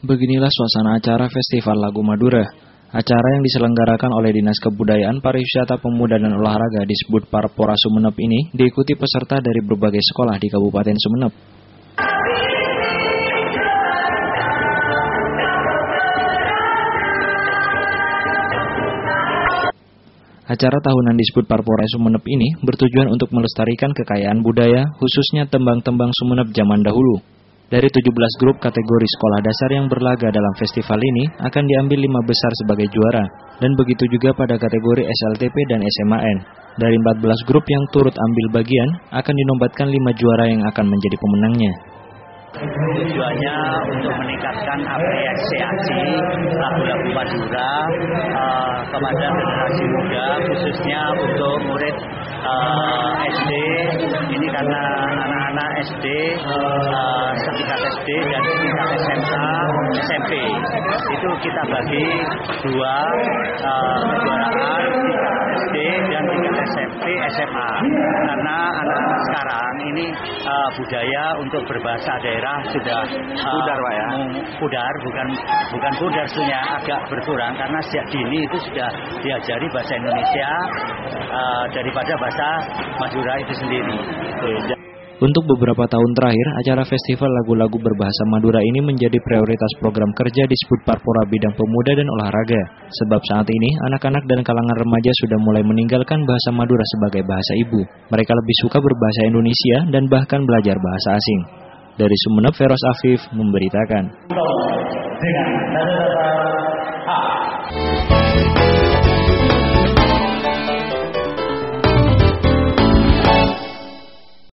Beginilah suasana acara Festival Lagu Madura. Acara yang diselenggarakan oleh Dinas Kebudayaan Pariwisata Pemuda dan Olahraga disebut Parpora Sumeneb ini diikuti peserta dari berbagai sekolah di Kabupaten Sumeneb. Acara tahunan disebut Parpora Sumeneb ini bertujuan untuk melestarikan kekayaan budaya, khususnya tembang-tembang Sumeneb zaman dahulu. Dari 17 grup kategori sekolah dasar yang berlaga dalam festival ini akan diambil lima besar sebagai juara, dan begitu juga pada kategori SLTP dan SMAN. Dari 14 grup yang turut ambil bagian, akan dinobatkan lima juara yang akan menjadi pemenangnya. Tujuannya untuk meningkatkan apresiasi lagu-lagu Madura uh, kepada generasi muda, khususnya untuk murid uh, SD. Ini karena SD, uh, setingkat SD dan setingkat SMK, SMP. Itu kita bagi dua uh, kejuaraan, tingkat SD dan tingkat SMP, SMA. Karena anak-anak sekarang ini uh, budaya untuk berbahasa daerah sudah uh, pudar pak ya pudar bukan bukan pudar sebenarnya agak berkurang karena sejak dini itu sudah diajari bahasa Indonesia uh, daripada bahasa Madura itu sendiri. Untuk beberapa tahun terakhir, acara festival lagu-lagu berbahasa Madura ini menjadi prioritas program kerja di Sput Parpora Bidang Pemuda dan Olahraga. Sebab saat ini, anak-anak dan kalangan remaja sudah mulai meninggalkan bahasa Madura sebagai bahasa ibu. Mereka lebih suka berbahasa Indonesia dan bahkan belajar bahasa asing. Dari Sumeneb, Feros Afif memberitakan. Dengan